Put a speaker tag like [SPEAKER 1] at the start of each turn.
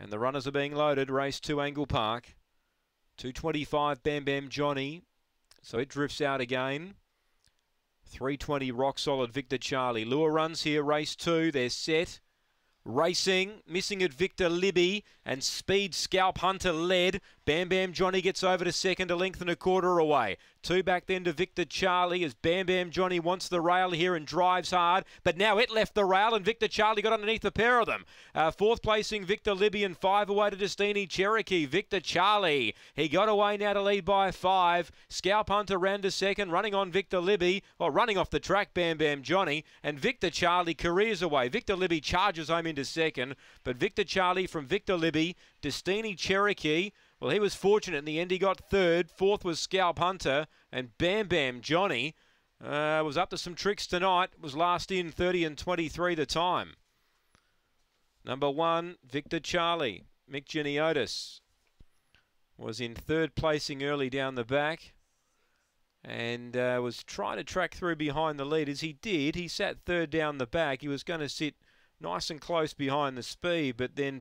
[SPEAKER 1] And the runners are being loaded. Race two, Angle Park. 225, Bam Bam Johnny. So it drifts out again. 320, Rock Solid, Victor Charlie. Lure runs here, race two. They're set. Racing, missing at Victor Libby and Speed Scalp Hunter led. Bam Bam Johnny gets over to second, a length and a quarter away. Two back then to Victor Charlie as Bam Bam Johnny wants the rail here and drives hard. But now it left the rail and Victor Charlie got underneath the pair of them. Uh, fourth placing Victor Libby and five away to Destiny Cherokee. Victor Charlie, he got away now to lead by five. Scalp Hunter ran to second, running on Victor Libby, or running off the track Bam Bam Johnny. And Victor Charlie careers away. Victor Libby charges home into second, but Victor Charlie from Victor Libby, Destiny Cherokee. Well, he was fortunate in the end. He got third. Fourth was Scalp Hunter. And Bam Bam Johnny uh, was up to some tricks tonight. Was last in 30 and 23 the time. Number one, Victor Charlie. Mick Geniotis was in third placing early down the back and uh, was trying to track through behind the leaders. He did. He sat third down the back. He was going to sit nice and close behind the speed, but then